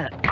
work.